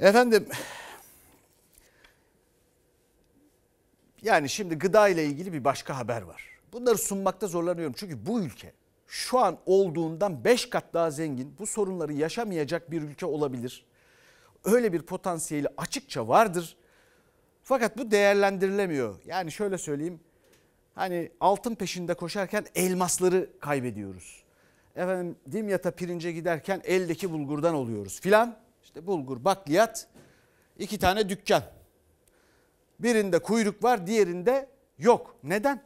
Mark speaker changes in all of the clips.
Speaker 1: Efendim yani şimdi gıda ile ilgili bir başka haber var. Bunları sunmakta zorlanıyorum çünkü bu ülke şu an olduğundan 5 kat daha zengin. Bu sorunları yaşamayacak bir ülke olabilir. Öyle bir potansiyeli açıkça vardır. Fakat bu değerlendirilemiyor. Yani şöyle söyleyeyim. Hani altın peşinde koşarken elmasları kaybediyoruz. Efendim Dimyat'a pirince giderken eldeki bulgurdan oluyoruz filan. İşte bulgur, bakliyat, iki tane dükkan. Birinde kuyruk var, diğerinde yok. Neden?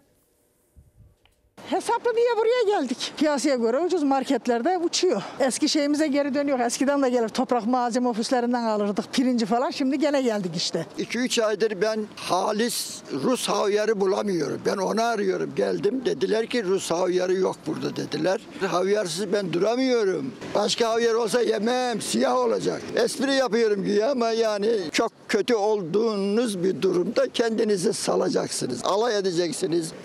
Speaker 2: Hesaplı diye buraya geldik. Piyasaya göre ucuz marketlerde uçuyor. Eski şeyimize geri dönüyor. Eskiden de gelir toprak malzeme ofislerinden alırdık pirinci falan. Şimdi gene geldik işte.
Speaker 3: 2-3 aydır ben halis Rus havyarı bulamıyorum. Ben onu arıyorum. Geldim dediler ki Rus havyarı yok burada dediler. Havyarsız ben duramıyorum. Başka havyar olsa yemem. Siyah olacak. Espri yapıyorum güya ama yani çok kötü olduğunuz bir durumda kendinizi salacaksınız. Alay edeceksiniz.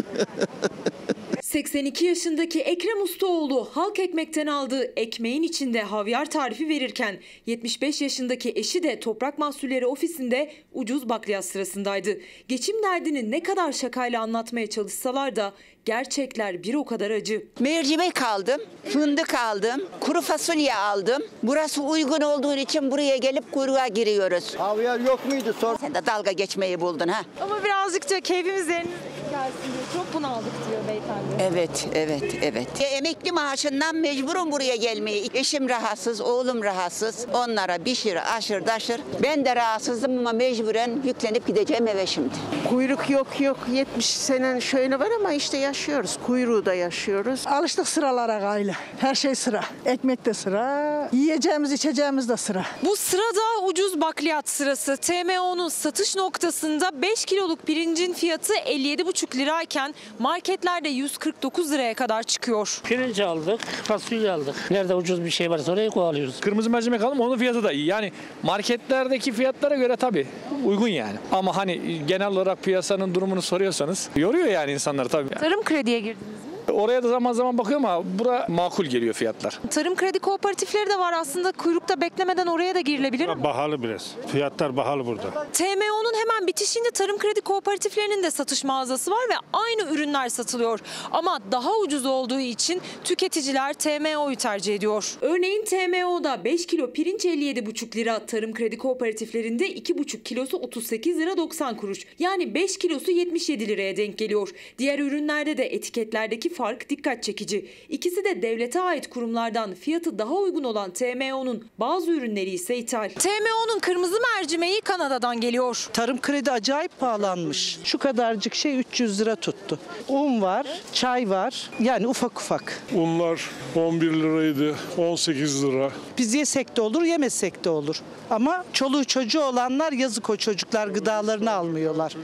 Speaker 4: 82 yaşındaki Ekrem Ustaoğlu halk ekmekten aldığı ekmeğin içinde havyar tarifi verirken 75 yaşındaki eşi de Toprak Mahsulleri Ofisi'nde ucuz bakliyat sırasındaydı. Geçim derdini ne kadar şakayla anlatmaya çalışsalar da gerçekler bir o kadar acı.
Speaker 5: Mercimek aldım, fındık aldım, kuru fasulye aldım. Burası uygun olduğu için buraya gelip kuyruğa giriyoruz.
Speaker 3: Havyar yok muydu? Sor.
Speaker 5: Sen de dalga geçmeyi buldun ha?
Speaker 4: Ama birazcık da keyfimiz yerine gelsin diye çok bunaldık diyor beyefendi.
Speaker 5: Evet, evet, evet. E, emekli maaşından mecburum buraya gelmeye. Eşim rahatsız, oğlum rahatsız. Onlara pişir, aşır, daşır. Ben de rahatsızım ama mecburen yüklenip gideceğim eve şimdi.
Speaker 6: Kuyruk yok yok 70 senen şöyle var ama işte yaşıyoruz. Kuyruğu da yaşıyoruz.
Speaker 2: Alıştık sıralara gayle. Her şey sıra. Ekmek de sıra. Yiyeceğimiz içeceğimiz de sıra.
Speaker 4: Bu sırada ucuz bakliyat sırası. TMO'nun satış noktasında 5 kiloluk pirincin fiyatı 57,5 lirayken marketlerde 149 liraya kadar çıkıyor.
Speaker 7: Pirinç aldık, fasulye aldık. Nerede ucuz bir şey varsa oraya kovalıyoruz.
Speaker 8: Kırmızı mercimek aldım onun fiyatı da iyi. Yani marketlerdeki fiyatlara göre tabii uygun yani. Ama hani genel olarak piyasanın durumunu soruyorsanız yoruyor yani insanlar tabii.
Speaker 4: Tarım krediye girdiniz?
Speaker 8: Oraya da zaman zaman bakıyorum ama bura makul geliyor fiyatlar.
Speaker 4: Tarım kredi kooperatifleri de var aslında kuyrukta beklemeden oraya da girilebilir mi?
Speaker 9: Pahalı biraz. Fiyatlar pahalı burada.
Speaker 4: TMO'nun hemen bitişinde tarım kredi kooperatiflerinin de satış mağazası var ve aynı ürünler satılıyor. Ama daha ucuz olduğu için tüketiciler TMO'yu tercih ediyor. Örneğin TMO'da 5 kilo pirinç 57,5 lira, tarım kredi kooperatiflerinde 2,5 kilosu 38 lira 90 kuruş. Yani 5 kilosu 77 liraya denk geliyor. Diğer ürünlerde de etiketlerdeki fark dikkat çekici. İkisi de devlete ait kurumlardan fiyatı daha uygun olan TMO'nun bazı ürünleri ise ithal. TMO'nun kırmızı mercimeği Kanada'dan geliyor.
Speaker 6: Tarım kredi acayip pahalanmış. Şu kadarcık şey 300 lira tuttu. Un var, çay var. Yani ufak ufak.
Speaker 9: Unlar 11 liraydı, 18 lira.
Speaker 6: Biz yesek de olur, yemesek de olur. Ama çoluğu çocuğu olanlar yazık o çocuklar gıdalarını almıyorlar.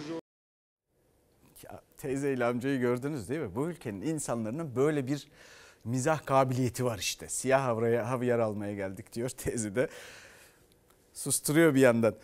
Speaker 1: Ya, teyzeyle amcayı gördünüz değil mi? Bu ülkenin insanların böyle bir mizah kabiliyeti var işte. Siyah havyar, havyar almaya geldik diyor teyze de. Susturuyor bir yandan.